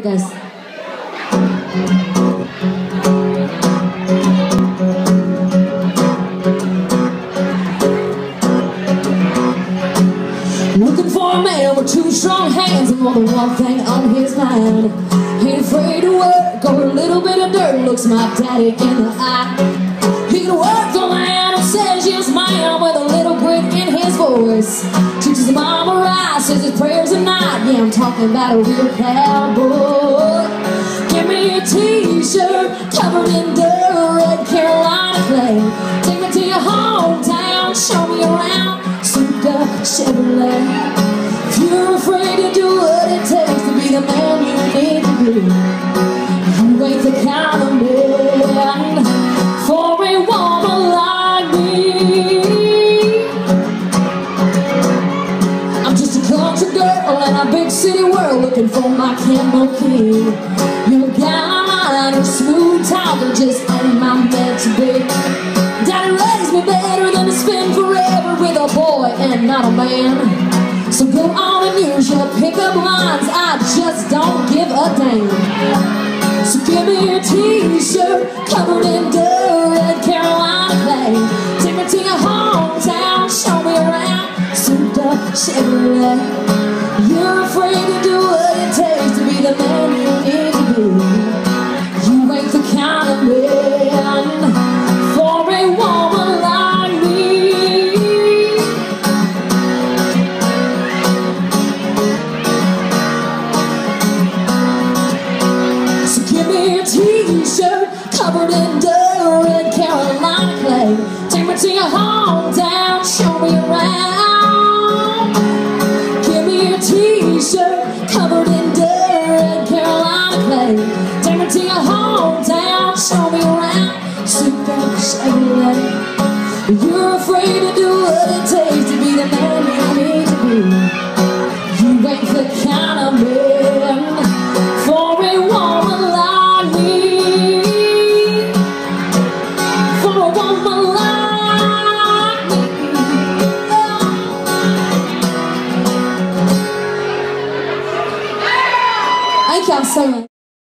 guys. Looking for a man with two strong hands and more than one thing on his mind. Ain't afraid to work or a little bit of dirt looks my daddy in the eye. He can work voice. Teaches mama right, says his prayers at night. Yeah, I'm talking about a real cowboy. Give me a t-shirt covered in dirt, red Carolina clay. Take me to your hometown, show me around. Souped up Chevrolet. If you're afraid to do what it takes to be the man country girl in a big city world looking for my Campbell King. You got a guy and smooth talker just ain't my meant to be. Daddy raised me better than to spend forever with a boy and not a man. So go on and use your pickup lines. I just don't give a damn. So give me a t-shirt covered in dirt Chevrolet. You're afraid to do what it takes to be the man you need to be. You ain't the kind of man for a woman like me. So give me a t-shirt covered in dirt covered in dirt, Carolina clay. Take me to your hometown, show me around, super Chevrolet. You're afraid to do what it takes. ação